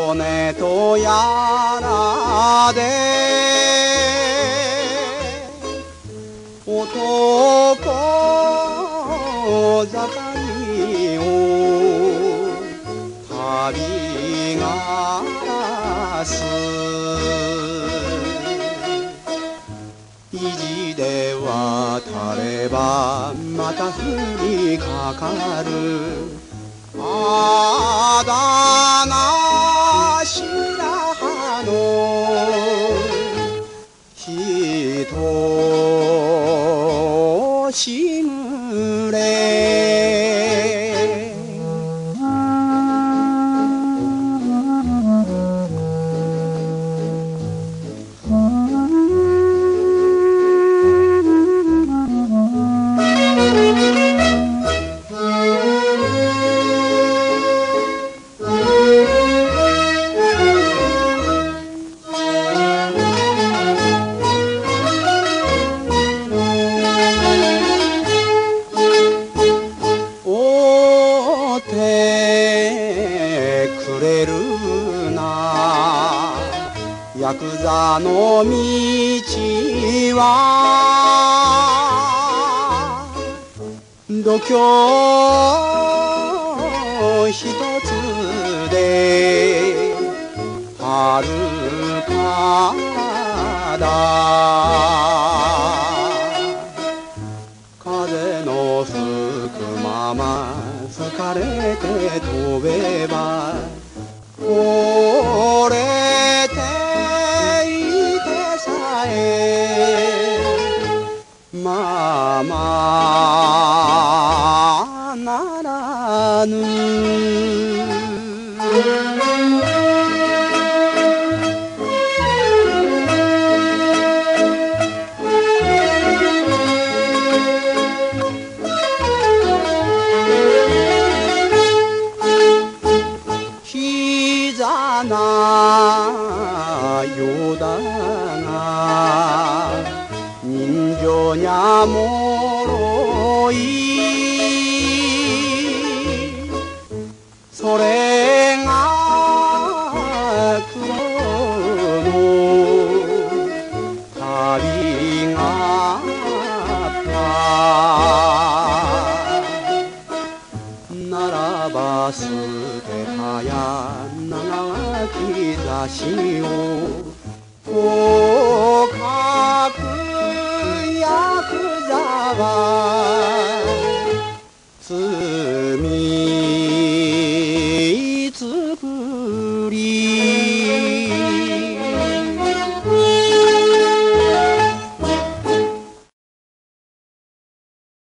少年とやらで男盛りを旅がす。意地で渡ればまた降りかかる。あだな人しくれるな。ヤクザの道は度胸一つではるかだ。風の吹くまま吹かれて飛べば折れていてさえまあまあならぬ。ざなようだが人情にゃもろい。それが黒の旅。ならば捨てはや長き雑誌を